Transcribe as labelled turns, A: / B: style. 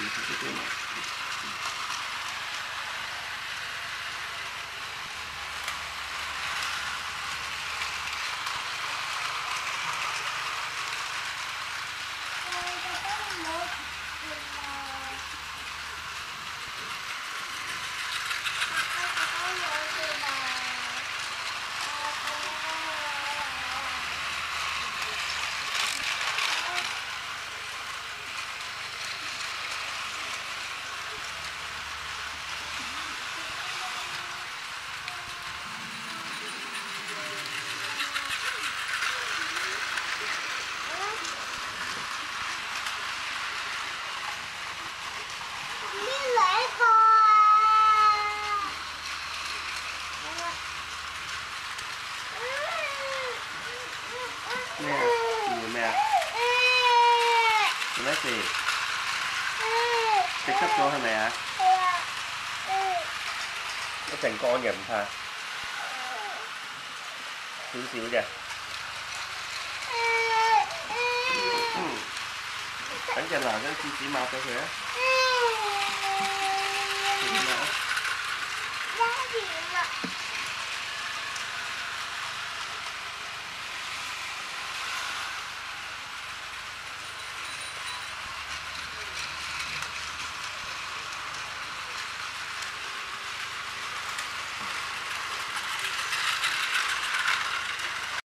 A: いうところなんです。
B: nè
A: nhìn nè lấy gì?
B: Cái cấp của
A: hả mẹ. Nó thành con nhầm hả? Xíu xíu kìa. Đánh cho là cái chi chỉ màu cho kìa Hãy subscribe
B: cho kênh Ghiền Mì Gõ Để không bỏ lỡ những video hấp dẫn